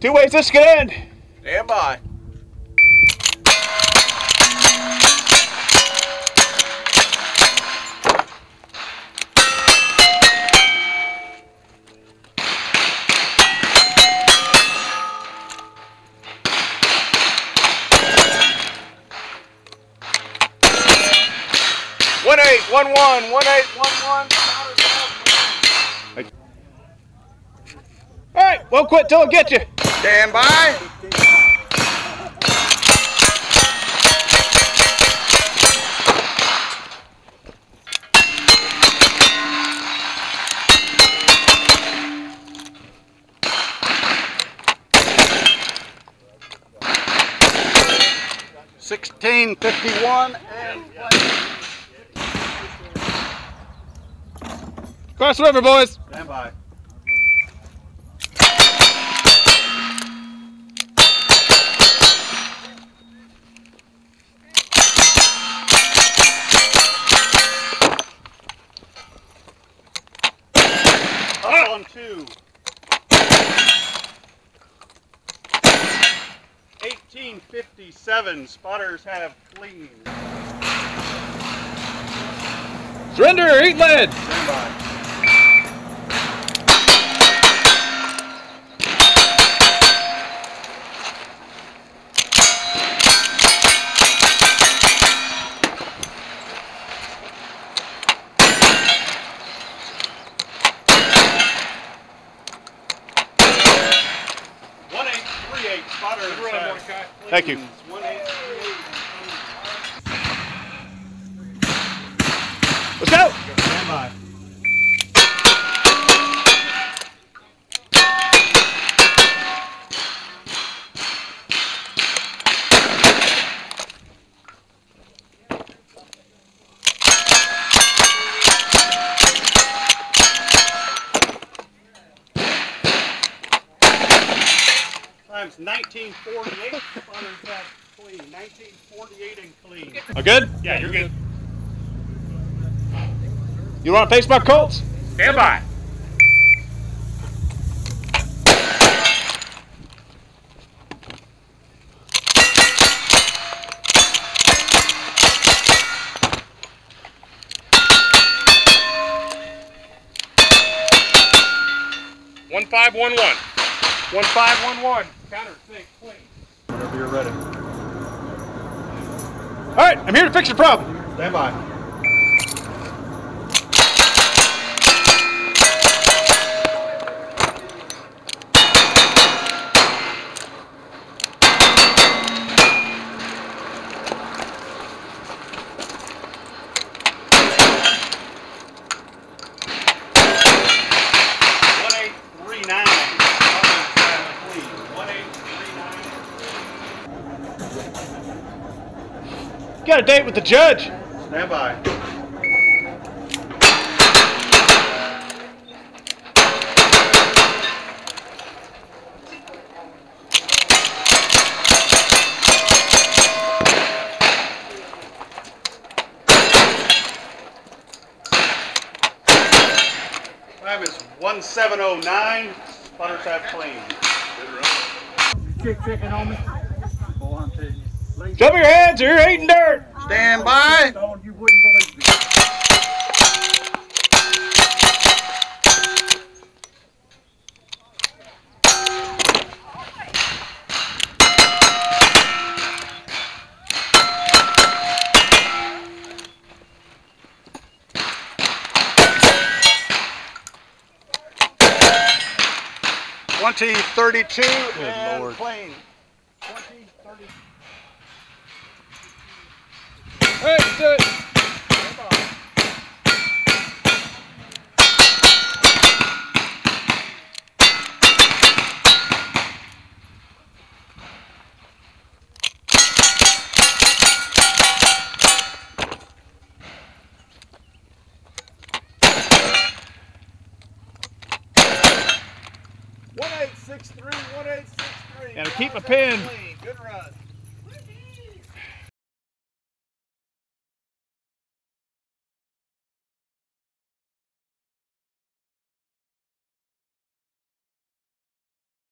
Two ways this could end. Stand by. One eight, one one, one eight, one one. All right, won't quit till I get you. Stand by. Sixteen fifty-one and Cross the river, boys. stand by. Two. Eighteen fifty-seven, spotters have clean. Surrender eat lead. Three eight spotters have Thank you. cleans. One eight three eight. Let's go. Times 1948, spotters have clean. 1948 and clean. All good? Yeah, you're good. You want to face my Colts? Stand by. One five one one. One five one one. Counter sync clean. Whenever you're ready. All right, I'm here to fix your problem. Stand by. One eight three nine. One eight three nine. Got a date with the judge. Stand by. Time is 1709. Spotters have clean. Chick checking on me. Boy, I'm telling you. Show me your hands or you're eating dirt. Stand by. Dog, you wouldn't believe me. Twenty thirty-two and Lord. clean. Twenty thirty. Right, do it. One eight six three. One eight six three. Gotta keep my pen. Good run.